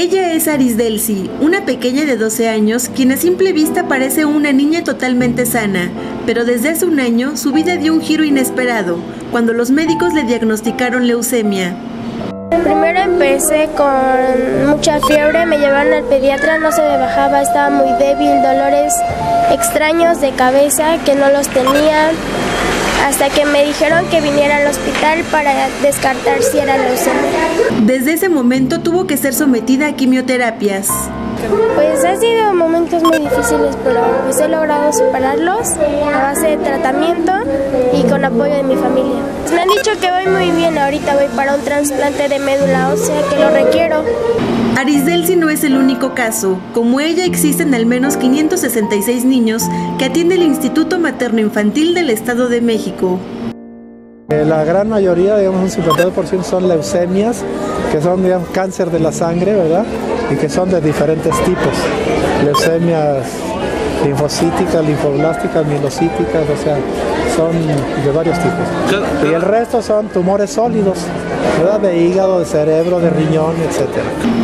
Ella es Aris Delcy, una pequeña de 12 años, quien a simple vista parece una niña totalmente sana, pero desde hace un año su vida dio un giro inesperado, cuando los médicos le diagnosticaron leucemia. Primero empecé con mucha fiebre, me llevaron al pediatra, no se me bajaba, estaba muy débil, dolores extraños de cabeza que no los tenía, hasta que me dijeron que viniera al hospital para descartar si era leucemia. Desde ese momento tuvo que ser sometida a quimioterapias. Pues ha sido momentos muy difíciles, pero pues he logrado superarlos a base de tratamiento y con apoyo de mi familia. Me han dicho que voy muy bien, ahorita voy para un trasplante de médula ósea que lo requiero. Arisdelsi no es el único caso. Como ella existen al menos 566 niños que atiende el Instituto Materno Infantil del Estado de México. Eh, la gran mayoría, digamos un 52% son leucemias, que son digamos, cáncer de la sangre, ¿verdad? Y que son de diferentes tipos. Leucemias linfocíticas, linfoblásticas, mielocíticas, o sea, son de varios tipos. Y el resto son tumores sólidos, ¿verdad? De hígado, de cerebro, de riñón, etc.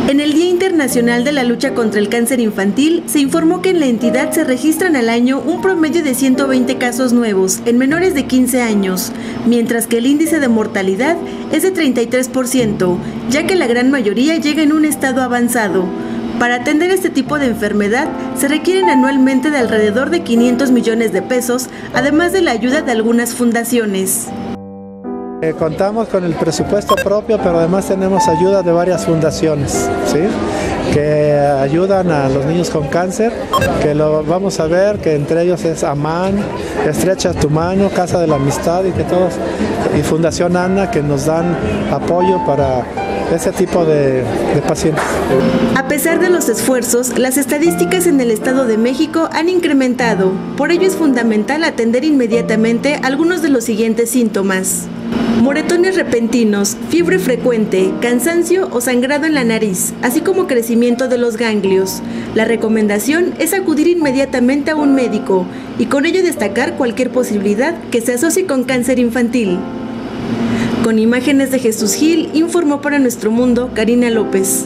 En el Día Internacional de la Lucha contra el Cáncer Infantil, se informó que en la entidad se registran al año un promedio de 120 casos nuevos en menores de 15 años, mientras que el índice de mortalidad es de 33%, ya que la gran mayoría llega en un estado avanzado. Para atender este tipo de enfermedad se requieren anualmente de alrededor de 500 millones de pesos, además de la ayuda de algunas fundaciones. Eh, contamos con el presupuesto propio, pero además tenemos ayuda de varias fundaciones, ¿sí? que ayudan a los niños con cáncer, que lo vamos a ver, que entre ellos es AMAN, Estrecha tu mano, Casa de la Amistad y que todos, y Fundación ANA que nos dan apoyo para ese tipo de, pacientes. A pesar de los esfuerzos, las estadísticas en el Estado de México han incrementado. Por ello es fundamental atender inmediatamente algunos de los siguientes síntomas. Moretones repentinos, fiebre frecuente, cansancio o sangrado en la nariz, así como crecimiento de los ganglios. La recomendación es acudir inmediatamente a un médico y con ello destacar cualquier posibilidad que se asocie con cáncer infantil. Con imágenes de Jesús Gil, informó para Nuestro Mundo Karina López.